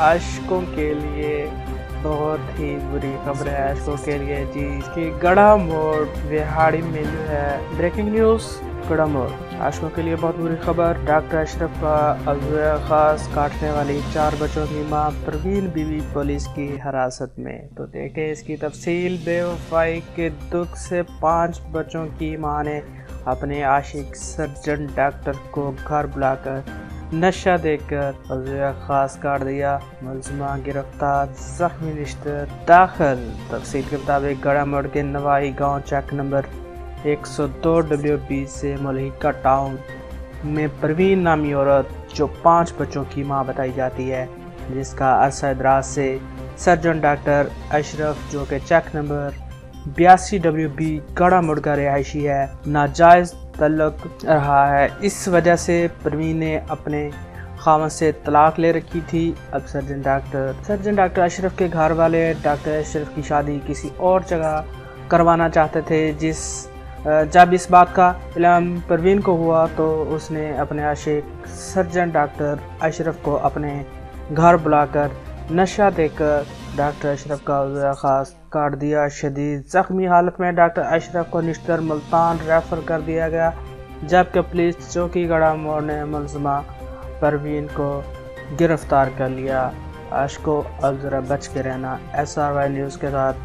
عاشقوں کے لیے بہت ہی بری خبر ہے عاشقوں کے لیے جی کہ گڑھا موڑ وہاڑی میں جو ہے بریکنگ نیوز گڑھا موڑ۔ عاشقوں کے لیے بہت بری خبر، ڈاکٹر اشرف کا عضو خاص کاٹنے والی چار بچوں کی ماں پروین بیوی پولیس کی حراست میں۔ تو دیکھیں اس کی تفصیل، بے وفائی کے دکھ سے پانچ بچوں کی ماں نے اپنے عاشق سرجن ڈاکٹر کو گھر بلا کر نشہ دے کر خاص کاٹ دیا ملزمہ گرفتار زخمی نشتر داخل۔ تفصیل کے مطابق گڑا مڑ کے نوائی گاؤں چیک نمبر ایک سو دو ڈبلیو بی سے ملحقہ ٹاؤن میں پروین نامی عورت جو پانچ بچوں کی ماں بتائی جاتی ہے، جس کا عرصہ دراز سے سرجن ڈاکٹر اشرف جو کہ چیک نمبر بیاسی ڈبلیو بی گڑا مڑ کا رہائشی ہے، ناجائز تعلق رہا ہے۔ اس وجہ سے پروین نے اپنے خامد سے طلاق لے رکھی تھی۔ اب surgeon doctor surgeon doctor Ashraf کے گھر والے ڈاکٹر اشرف کی شادی کسی اور جگہ کروانا چاہتے تھے، جس، جب اس بات کا علم پروین کو ہوا تو اس نے اپنے عاشق سرجن ڈاکٹر اشرف کو اپنے گھر بلا کر نشہ دے کر ڈاکٹر اشرف کا خاص کاٹ دیا شدید زخمی حالت میں ڈاکٹر اشرف کو نشتر ملتان ریفر کر دیا گیا، جبکہ پولیس چوکی گڑھا موڑ نے ملزمہ پروین کو گرفتار کر لیا۔ عشق و ذرا بچ کے رہنا ایس آر وائی نیوز کے ساتھ